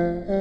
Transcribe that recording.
Mm-hmm.